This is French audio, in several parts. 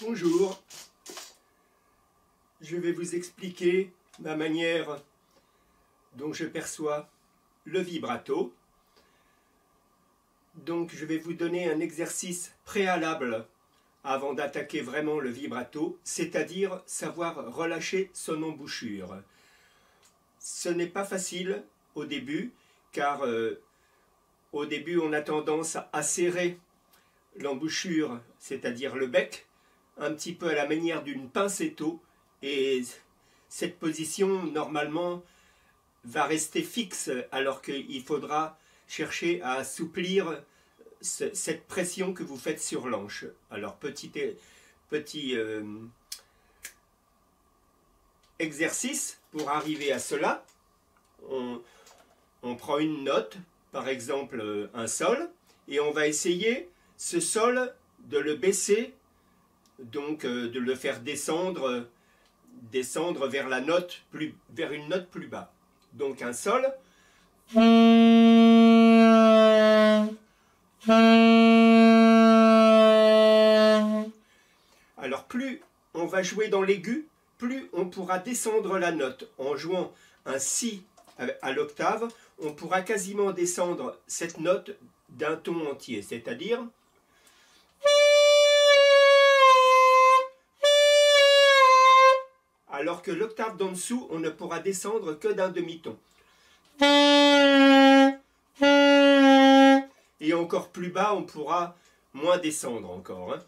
Bonjour, je vais vous expliquer ma manière dont je perçois le vibrato. Donc je vais vous donner un exercice préalable avant d'attaquer vraiment le vibrato, c'est-à-dire savoir relâcher son embouchure. Ce n'est pas facile au début, car euh, au début on a tendance à serrer l'embouchure, c'est-à-dire le bec, un petit peu à la manière d'une pincetto et cette position normalement va rester fixe alors qu'il faudra chercher à assouplir cette pression que vous faites sur l'anche. Alors petit, euh, exercice pour arriver à cela. On, on prend une note, par exemple euh, un sol, et on va essayer ce sol de le baisser donc euh, de le faire descendre, descendre vers la note plus, vers une note plus bas. Donc un sol. Alors plus on va jouer dans l'aigu, plus on pourra descendre la note. En jouant un si à l'octave, on pourra quasiment descendre cette note d'un ton entier, c'est-à-dire alors que l'octave d'en dessous, on ne pourra descendre que d'un demi-ton. Et encore plus bas, on pourra moins descendre encore. Hein.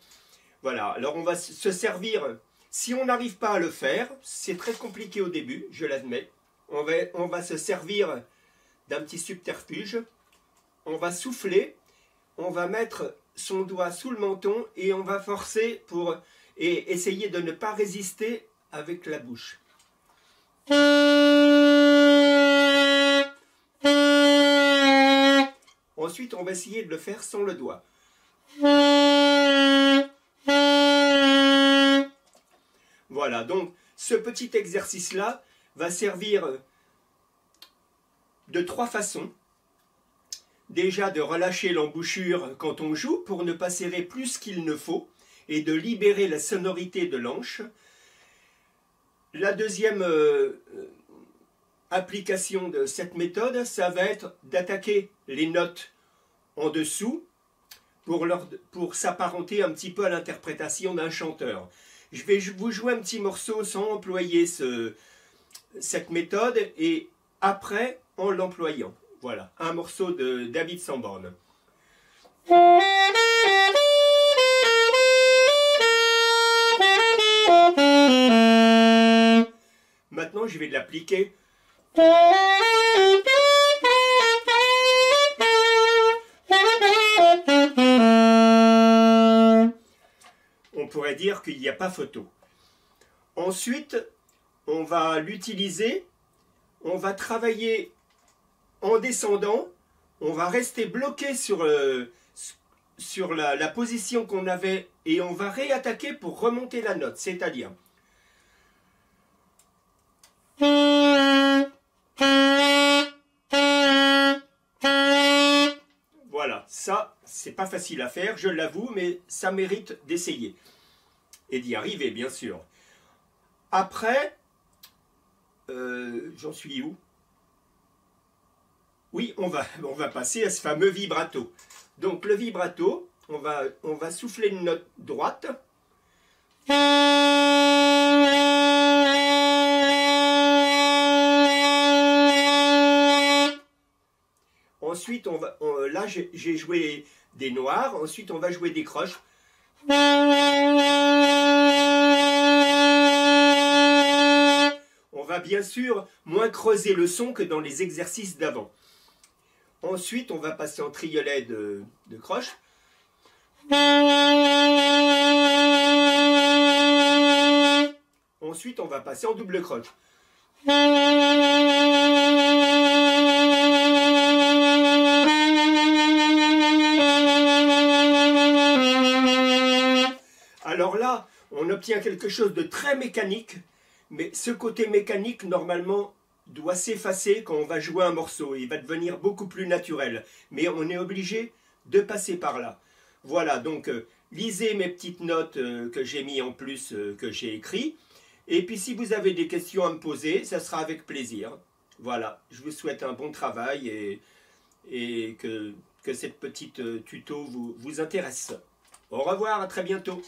Voilà, alors on va se servir, si on n'arrive pas à le faire, c'est très compliqué au début, je l'admets, on va, on va se servir d'un petit subterfuge, on va souffler, on va mettre son doigt sous le menton et on va forcer pour et essayer de ne pas résister avec la bouche. Ensuite, on va essayer de le faire sans le doigt. Voilà, donc ce petit exercice-là va servir de trois façons. Déjà de relâcher l'embouchure quand on joue pour ne pas serrer plus qu'il ne faut et de libérer la sonorité de l'anche. La deuxième euh, euh, application de cette méthode, ça va être d'attaquer les notes en dessous pour, s'apparenter un petit peu à l'interprétation d'un chanteur. Je vais vous jouer un petit morceau sans employer ce, cette méthode et après en l'employant. Voilà, un morceau de David Sanborn. Je vais l'appliquer. On pourrait dire qu'il n'y a pas photo. Ensuite, on va l'utiliser, on va travailler en descendant, on va rester bloqué sur, euh, sur la position qu'on avait et on va réattaquer pour remonter la note, c'est-à-dire Voilà, ça, c'est pas facile à faire, je l'avoue, mais ça mérite d'essayer. Et d'y arriver, bien sûr. Après, euh, j'en suis où? Oui, on va, on va passer à ce fameux vibrato. Donc le vibrato, on va, on va souffler une note droite. Ensuite, on va, là, j'ai joué des noirs. Ensuite, on va jouer des croches. On va bien sûr moins creuser le son que dans les exercices d'avant. Ensuite, on va passer en triolet de, de croche. Ensuite, on va passer en double croche. On obtient quelque chose de très mécanique, mais ce côté mécanique, normalement, doit s'effacer quand on va jouer un morceau. Il va devenir beaucoup plus naturel. Mais on est obligé de passer par là. Voilà, donc euh, lisez mes petites notes euh, que j'ai mis en plus, euh, que j'ai écrit. Et puis si vous avez des questions à me poser, ça sera avec plaisir. Voilà, je vous souhaite un bon travail et, que cette petite tuto vous, vous intéresse. Au revoir, à très bientôt.